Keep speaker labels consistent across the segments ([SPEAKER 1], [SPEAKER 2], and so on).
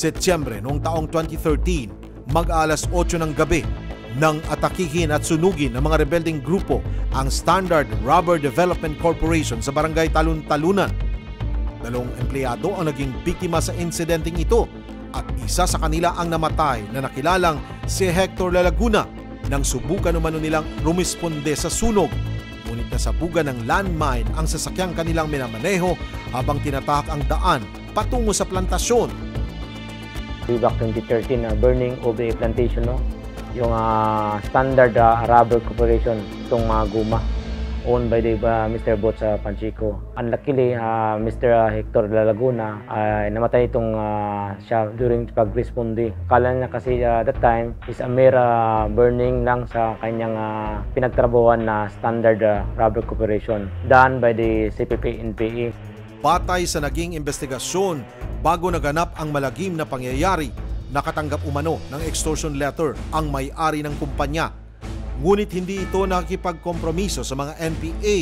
[SPEAKER 1] Setyembre noong taong 2013, mag-alas 8 ng gabi, nang atakihin at sunugin ng mga rebelding grupo ang Standard Rubber Development Corporation sa barangay Talun-Talunan. Dalawang empleyado ang naging biktima sa insidenteng ito at isa sa kanila ang namatay na nakilalang si Hector Lalaguna nang subukan umano nilang rumisponde sa sunog. Ngunit nasabugan ng landmine ang sasakyang kanilang minamaneho habang tinatahak ang daan patungo sa plantasyon.
[SPEAKER 2] Way back 2013, uh, burning of a plantation, no? yung ah, Standard ah, Rubber Corporation, itong uh, Guma, owned by the, uh, Mr. Bot sa Panchico. Unluckily, ah, Mr. Hector Lalaguna, ay namatay itong ah, siya during pag-responde. Kala niya kasi ah, that time is a mere ah, burning lang sa kanyang ah, pinagtrabuhan na Standard ah, Rubber Corporation done by the CPP-NPA.
[SPEAKER 1] Batay sa naging investigasyon bago naganap ang malagim na pangyayari, nakatanggap umano ng extortion letter ang may-ari ng kumpanya. Ngunit hindi ito nakikipagkompromiso sa mga NPA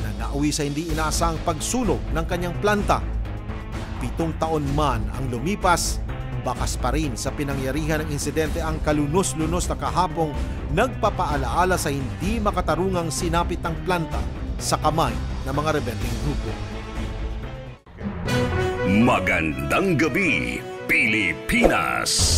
[SPEAKER 1] na nauwi sa hindi inaasang pagsunog ng kanyang planta. Pitong taon man ang lumipas, bakas pa rin sa pinangyarihan ng insidente ang kalunos-lunos na kahapong nagpapaalaala sa hindi makatarungang sinapit ng planta sa kamay ng mga rebelding grupo.
[SPEAKER 3] Magandang gabi, Pilipinas!